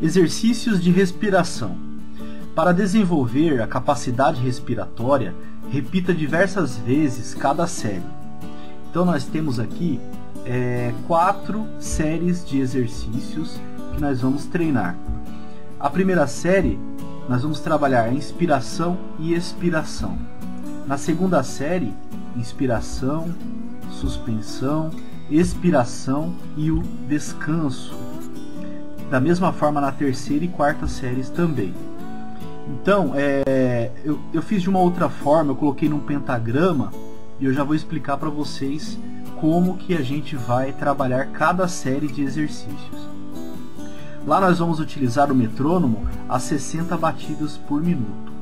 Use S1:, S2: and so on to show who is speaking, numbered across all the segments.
S1: Exercícios de respiração. Para desenvolver a capacidade respiratória, repita diversas vezes cada série. Então nós temos aqui é, quatro séries de exercícios que nós vamos treinar. A primeira série nós vamos trabalhar inspiração e expiração. Na segunda série, inspiração, suspensão, expiração e o descanso. Da mesma forma na terceira e quarta séries também. Então, é, eu, eu fiz de uma outra forma, eu coloquei num pentagrama e eu já vou explicar para vocês como que a gente vai trabalhar cada série de exercícios. Lá nós vamos utilizar o metrônomo a 60 batidas por minuto.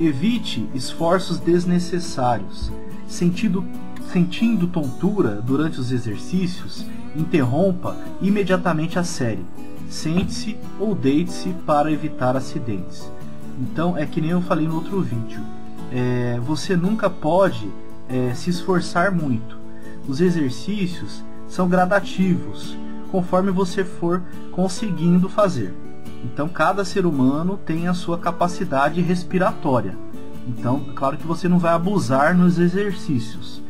S1: Evite esforços desnecessários. Sentindo, sentindo tontura durante os exercícios, interrompa imediatamente a série. Sente-se ou deite-se para evitar acidentes. Então é que nem eu falei no outro vídeo. É, você nunca pode é, se esforçar muito. Os exercícios são gradativos conforme você for conseguindo fazer. Então, cada ser humano tem a sua capacidade respiratória. Então, claro que você não vai abusar nos exercícios.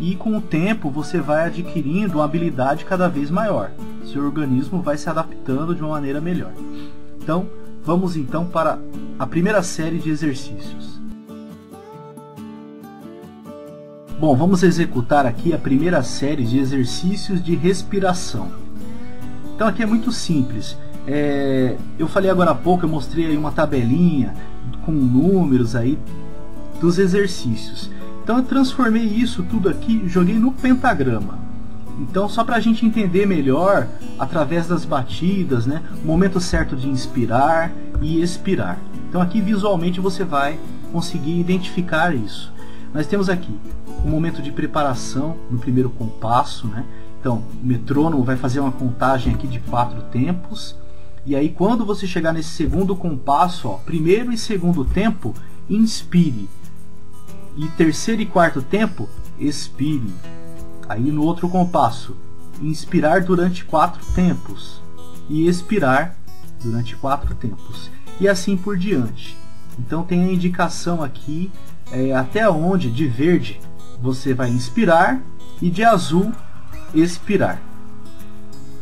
S1: E com o tempo você vai adquirindo uma habilidade cada vez maior. Seu organismo vai se adaptando de uma maneira melhor. Então, vamos então para a primeira série de exercícios. Bom, vamos executar aqui a primeira série de exercícios de respiração. Então aqui é muito simples. É, eu falei agora há pouco, eu mostrei aí uma tabelinha com números aí dos exercícios. Então eu transformei isso tudo aqui, joguei no pentagrama. Então só para a gente entender melhor, através das batidas, né, momento certo de inspirar e expirar. Então aqui visualmente você vai conseguir identificar isso. Nós temos aqui o momento de preparação no primeiro compasso, né? Então, o metrônomo vai fazer uma contagem aqui de quatro tempos. E aí, quando você chegar nesse segundo compasso, ó, primeiro e segundo tempo, inspire. E terceiro e quarto tempo, expire. Aí no outro compasso, inspirar durante quatro tempos e expirar durante quatro tempos. E assim por diante. Então tem a indicação aqui é, até onde de verde você vai inspirar e de azul expirar.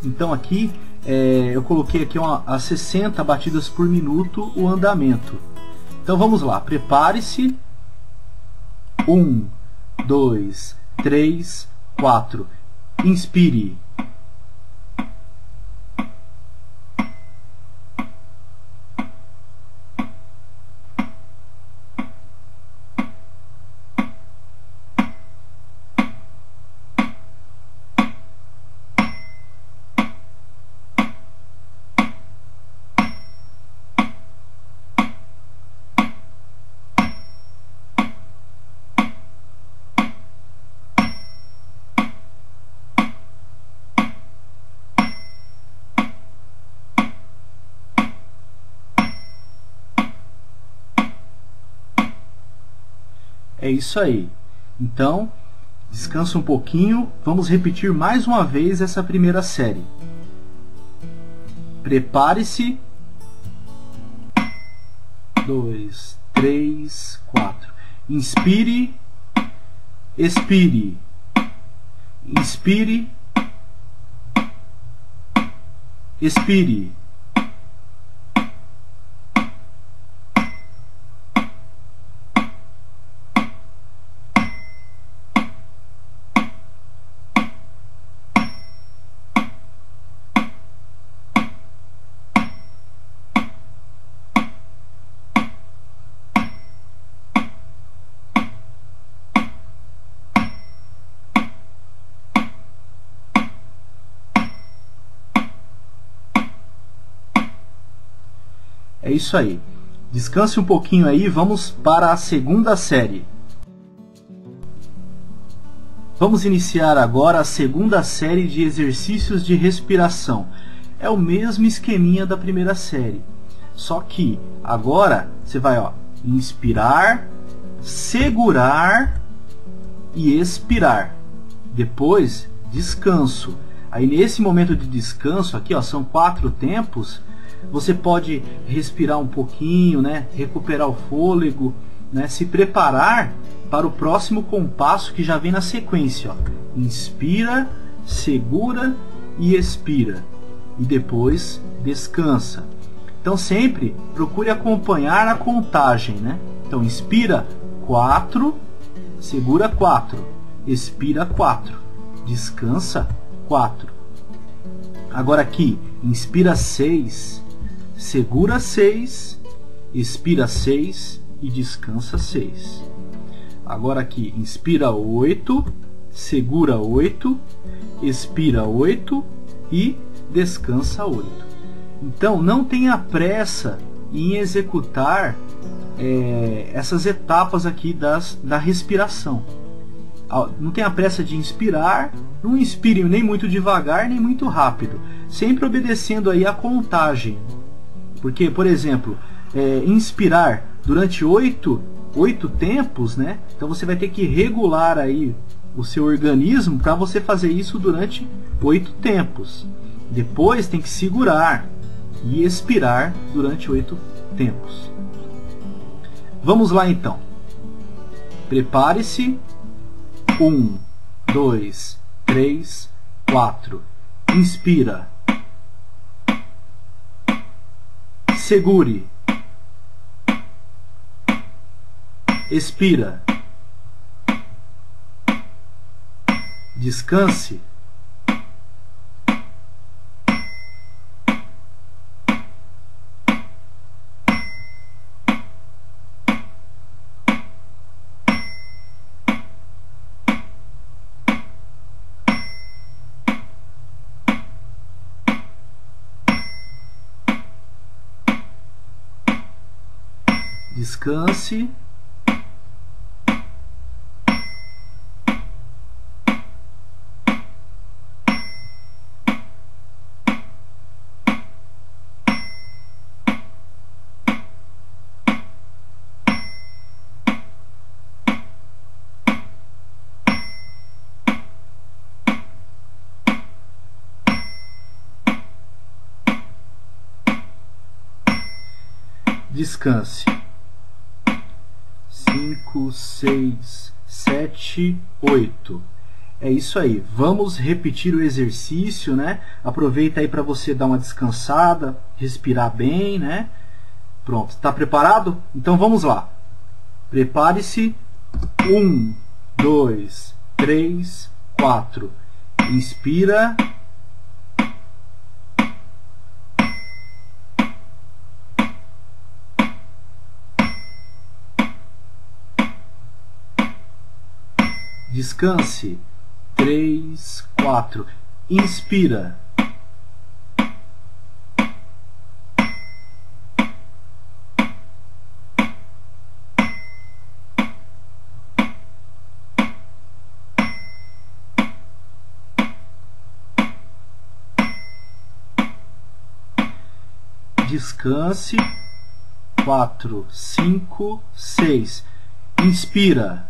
S1: Então aqui é, eu coloquei aqui uma, a 60 batidas por minuto o andamento. Então vamos lá, prepare-se. 1, 2, 3, 4. Inspire. É isso aí. Então, descansa um pouquinho. Vamos repetir mais uma vez essa primeira série. Prepare-se. Dois, três, quatro. Inspire, expire. Inspire, expire. Isso aí. Descanse um pouquinho aí, vamos para a segunda série. Vamos iniciar agora a segunda série de exercícios de respiração. É o mesmo esqueminha da primeira série. Só que agora você vai ó, inspirar, segurar e expirar. Depois, descanso. Aí nesse momento de descanso aqui, ó, são quatro tempos Você pode respirar um pouquinho, né? recuperar o fôlego, né? se preparar para o próximo compasso que já vem na sequência. Ó. Inspira, segura e expira. E depois descansa. Então sempre procure acompanhar a contagem. Né? Então inspira 4, segura 4, expira 4, descansa 4. Agora aqui, inspira 6, segura 6, expira 6 e descansa 6. Agora aqui, inspira 8, segura 8, expira 8 e descansa 8. Então não tenha pressa em executar é, essas etapas aqui das, da respiração. Não tenha pressa de inspirar, não inspire nem muito devagar nem muito rápido, sempre obedecendo aí a contagem. Porque, por exemplo, é, inspirar durante oito, oito tempos, né? Então você vai ter que regular aí o seu organismo para você fazer isso durante oito tempos. Depois tem que segurar e expirar durante oito tempos. Vamos lá então. Prepare-se. Um, dois, três, quatro. Inspira. Segure. Expira. Descanse. Descanse. descanse. 5, 6, 7, 8. É isso aí. Vamos repetir o exercício, né? Aproveita aí para você dar uma descansada, respirar bem, né? Pronto, está preparado? Então vamos lá. Prepare-se. 1, 2, 3, 4. Inspira. Descanse. 3, 4. Inspira. Descanse. 4, 5, 6. Inspira.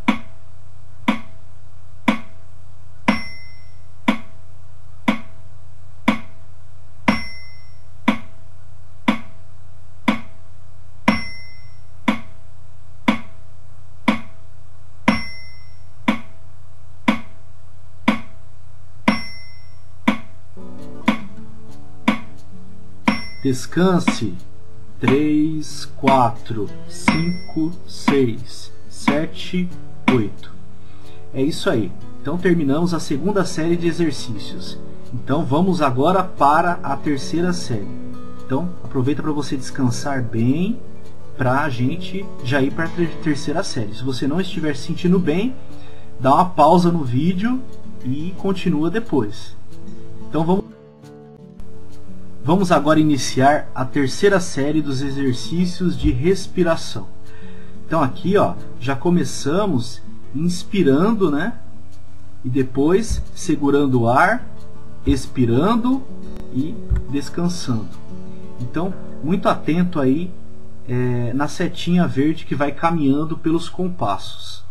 S1: Descanse. 3, 4, 5, 6, 7, 8. É isso aí. Então terminamos a segunda série de exercícios. Então vamos agora para a terceira série. Então aproveita para você descansar bem para a gente já ir para a terceira série. Se você não estiver se sentindo bem, dá uma pausa no vídeo e continua depois. Então vamos Vamos agora iniciar a terceira série dos exercícios de respiração. Então aqui, ó, já começamos inspirando, né? E depois segurando o ar, expirando e descansando. Então, muito atento aí é, na setinha verde que vai caminhando pelos compassos.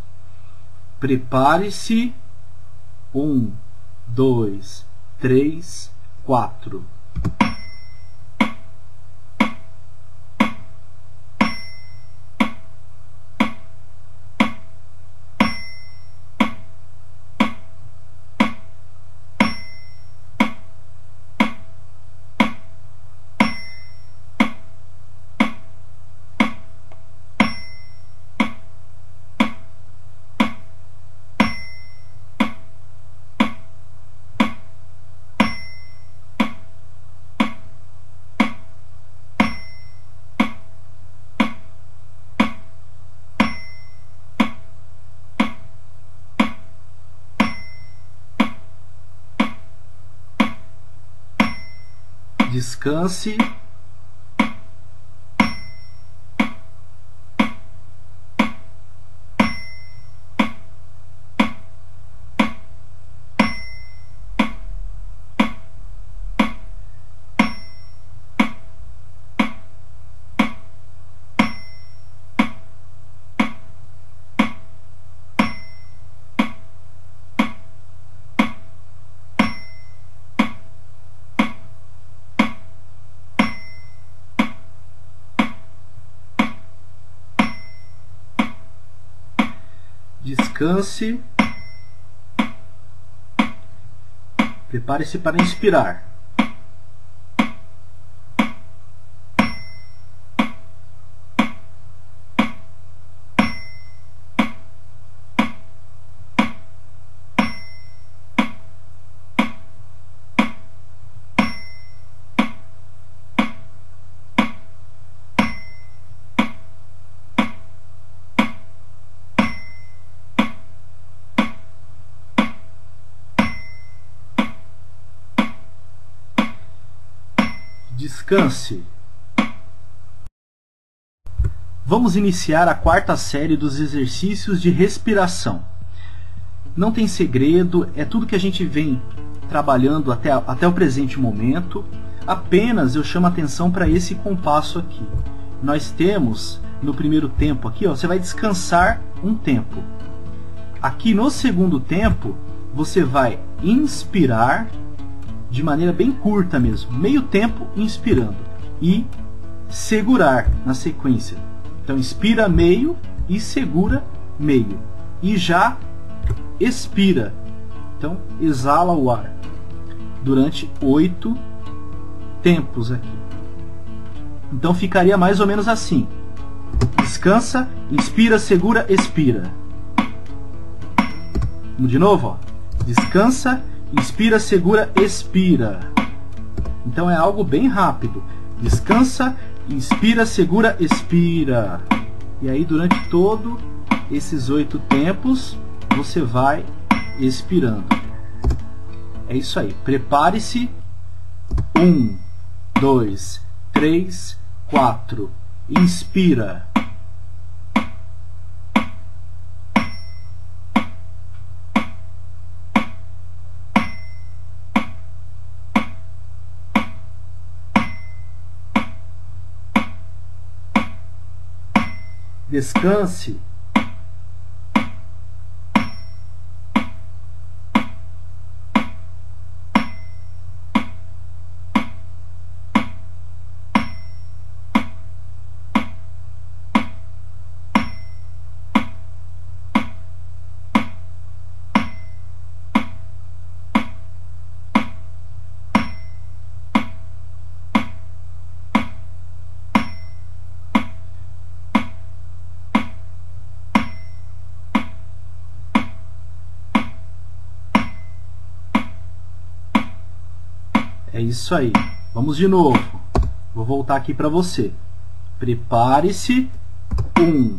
S1: Prepare-se. Um, dois, três, quatro. Descanse descanse. Prepare-se para inspirar. Descanse. Vamos iniciar a quarta série dos exercícios de respiração. Não tem segredo, é tudo que a gente vem trabalhando até, até o presente momento. Apenas eu chamo atenção para esse compasso aqui. Nós temos no primeiro tempo aqui, ó, você vai descansar um tempo. Aqui no segundo tempo, você vai inspirar de maneira bem curta mesmo, meio tempo inspirando e segurar na sequência. Então inspira meio e segura meio e já expira. Então exala o ar durante oito tempos aqui. Então ficaria mais ou menos assim: descansa, inspira, segura, expira. De novo, ó. descansa, Inspira, segura, expira. Então é algo bem rápido. Descansa, inspira, segura, expira. E aí durante todo esses oito tempos você vai expirando. É isso aí. Prepare-se. Um, dois, três, quatro. Inspira. Descanse É isso aí. Vamos de novo. Vou voltar aqui para você. Prepare-se. Um,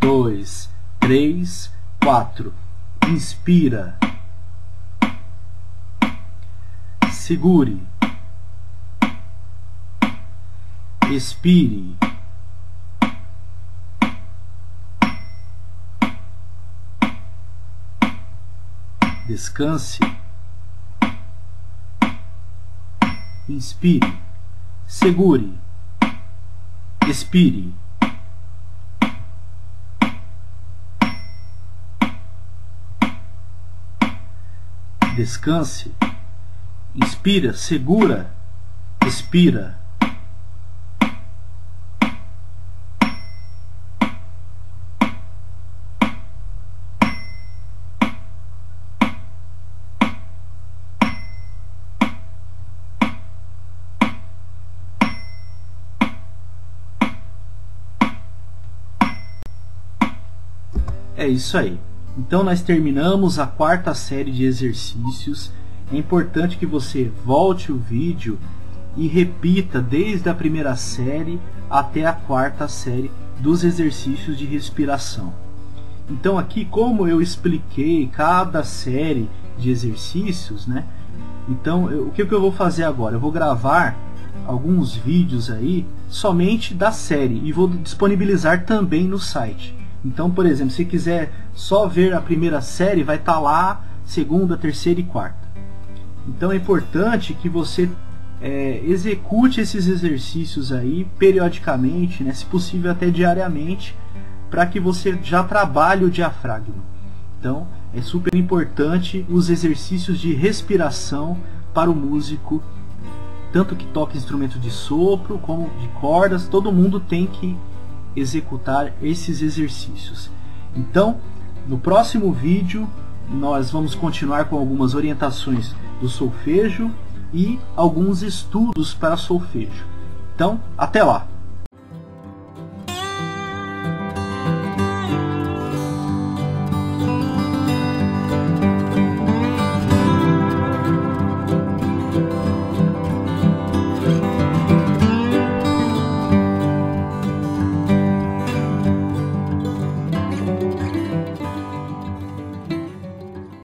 S1: dois, três, quatro. Inspira. Segure. Expire. Descanse. Inspire. Segure. Expire. Descanse. Inspira, segura, expira. É isso aí. Então nós terminamos a quarta série de exercícios. É importante que você volte o vídeo e repita desde a primeira série até a quarta série dos exercícios de respiração. Então aqui como eu expliquei cada série de exercícios, né? Então eu, o que, que eu vou fazer agora? Eu vou gravar alguns vídeos aí somente da série e vou disponibilizar também no site. Então, por exemplo, se quiser só ver a primeira série, vai estar tá lá segunda, terceira e quarta. Então é importante que você é, execute esses exercícios aí periodicamente, né, se possível até diariamente, para que você já trabalhe o diafragma. Então é super importante os exercícios de respiração para o músico, tanto que toca instrumento de sopro como de cordas, todo mundo tem que executar esses exercícios. Então, no próximo vídeo, nós vamos continuar com algumas orientações do solfejo e alguns estudos para solfejo. Então, até lá!